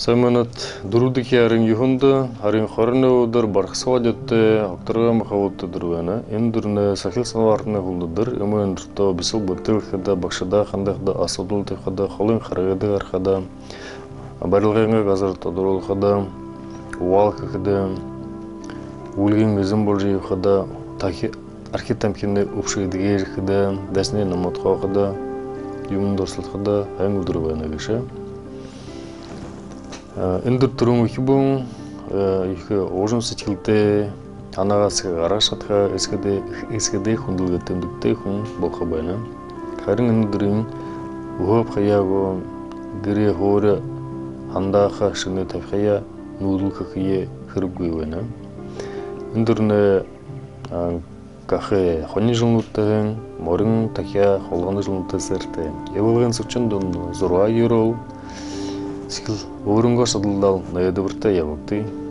Сайманат дурудики арын юхунда, арын хорны удар октарға махавутты дұрвена. Ен дұрны сахил санварны хулдыдыр. Өмін дұрта бисыл бұттыл хада, бақшада хандақда, асадыл хада, холын харагады архада, барылғайыңа газар тадырол хада, уал хада, өлген гізім болжи хада, тахи архитамкинне упшыдыгер хада, дәсіне наматқа хада, юмын хада, әң удырвена гыша. Эндер турум хибун их ожон сетилте анагас гарашатха эскеде эскеде хундулга тендукте хун бохабана харин эндерин уап хаяго гире хоре андаха шыны тавхая нудул хакие хыргуйвена эндерне кахе хони жылнуттен морин такя холганы жылнутта серте евылган сучундун зоруа юрол Сикл өөрөнгөө судалдал ноёд бүртээ явагдъя.